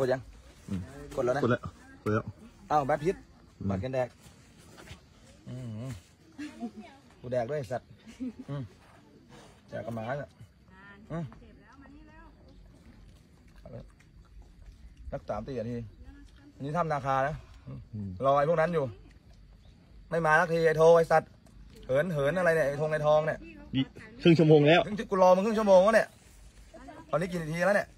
กดยังอืมกดแล้วนะกดแล้วกดแล้วอ้าวแบทพิษอืมบัตรกันแดกอืมกูแดกด้วยไอ้สัตว์อืมแดกกับหมาเนี่ยอืมเอาเลยนักสามตีนาทีอันนี้ทำนาคานะอืมรอไอ้พวกนั้นอยู่ ไม่มาสักทีไอ้โทรไอ้สัตว์เหินเหินอะไรเนี่ยไอ้ทงไอ้ทองเนี่ยยี่ครึ่งชั่วโมงแล้วถึงกูรอมึงครึ่งชั่วโมงแล้วเนี่ยตอนนี้กี่นาทีแล้วเนี่ย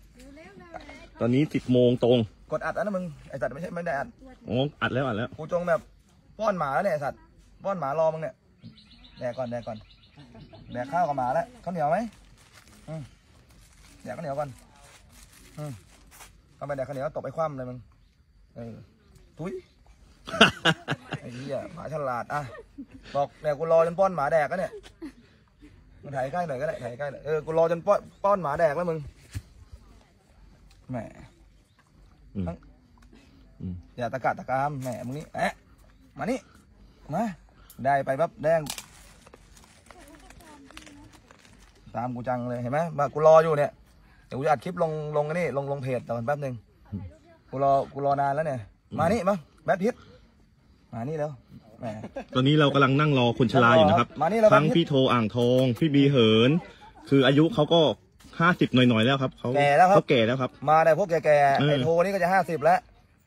ตอนนี้สิบโมงตรงกดอัดแล้วนะมึงไอ้สัตว์ไม่ใช่ไม่ได้อัดอ๋ออัดแล้วอัดแล้วกูจงแบบป้อนหมาแล้วเนี่ยไอ้สัตว์ป้อนหมารอมึงเนี่ยแดกก่อนแดกก่อนแดกข้าวกับหมาแล้วข้าวเหนียวไหมอืมแดกข้าวเหนียวก่อนอืมเอาไปแดกข้าวเหนียวตบไปคว่ำเลยมึงเออทุยไอ้เหี้ยหมาฉลาดอะบอกเนี่ยกูรอจนป้อนหมาแดกแล้วเนี่ยมึงถ่ายใกล้หน่อยก็ได้ถ่ายใกล้หน่อยเออกูรอจนป้อนป้อนหมาแดกแล้วมึง แหมอืมอืม อย่าตะกะตะกามแหมมึงนี่แอะมานี่มาได้ไปปั๊บแดง ตามกูจังเลยเห็นไหมมากูรออยู่เนี่ยเดี๋ยวกูจะอัดคลิปลงลงไอ้นี่ลงลงเพจแต่มันแป๊บหนึงกูรอกูรอนานแล้วเนี่ย มานี่มาแบทพิษมานี่แล้วแหม ตอนนี้เรากำลังนั่งรอคนชราอยู่นะครับ มานี่เราทั้งพี่โทอ่างทอง พี่บีเหิน คืออายุเขาก็ ห้าสิบหน่อยๆแล้วครับเขาแก่แล้วครับ เขาแก่แล้วครับ มาแต่พวกแก่ๆเออไอ้โทนี่ก็จะห้าสิบแล้ว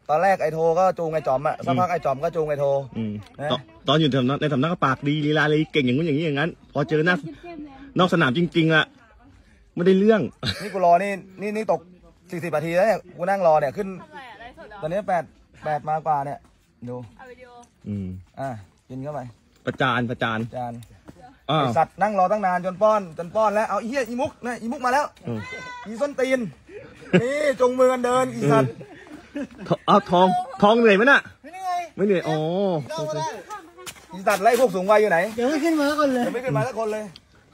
ตอนแรกไอ้โทก็จูงไอ้จอมอะสักพักไอ้จอมก็จูงไอ้โทอืมนะตอนตอนอยู่ในสำนักในสำนักก็ปากดีลีลาเลยเก่งอย่างนู้นอย่างนี้อย่างนั้น พอเจอหน้านอกสนามจริงๆอะไม่ได้เรื่อง นี่กูรอนี่นี่นี่ตกสี่สิบนาทีแล้วเนี่ยกูนั่งรอเนี่ยขึ้นทำไมอะได้สดเหรอตอนนี้แปดแปดมากว่าเนี่ยดูเอาวิดีโออืมอะกินเข้าไปประจานประจาน จาน อ้าไอวสัตว์นั่งรอตั้งนานจนป้อนจนป้อนแล้วเอาอีเหี้ยอีมุกนะอีมุกมาแล้วอืมอีส้นตีนนี่จงมือกันเดินอีสัตว์เอาทองทองเหนื่อยไหมน่ะ ไม่เหนื่อยไม่เหนื่อยอ๋อเข้ามาได้อีสัตว์ไล่พวกสูงวัยอยู่ไหนยังไม่ขึ้นมาก่อนเลย ยังไม่ขึ้นมาสักคนเลย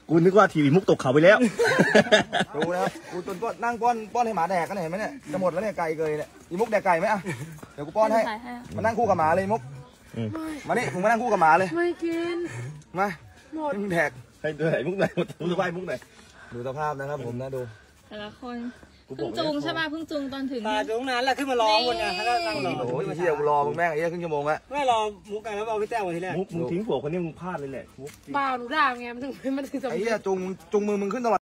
กูนึกว่าทีวีมุกตกเขาไปแล้ว ดูนะครับกูจนป้อนนั่งป้อนป้อนให้หมาแดกกันเห็นไหมเนี่ยจะหมดแล้วเนี่ยไก่เกยเนี่ยอีมุกแดกไก่ไหมอะเดี๋ยวกูป้อนให้ถ่ายให้อะมานั่งคู่กับหมาเลยอีมุกอืม มานี่มึงมานั่งคู่กับหมาเลยไม่กินมา หมดนี่มึงแดกให้ด้วยไหนมุกไหนมุกไหวมุกไหนดูสภาพนะครับผมนะดู แต่ละคนกูบเพิ่อกงแล้วจูงใช่ป่ะเพิ่งจูงตอนถึง มาตรงนั้นแหละขึ้นมาร้องบนไงแล้วก็นั่งรอโอ้ยเฮียกูรอมึงแม่งไอ้เหี้ยครึ่งชั่วโมงละไม่รอมุกกันแล้วเอาพี่แต้วมาทีแรกมุกมึงทิ้งผัวคนนี้มึงพลาดเลยแหละมุกเปล่าหนูด่าไงมันถึงมันถึงสำไอ้เร็จเหี้ยจุงจุงมือมึงขึ้นตลอด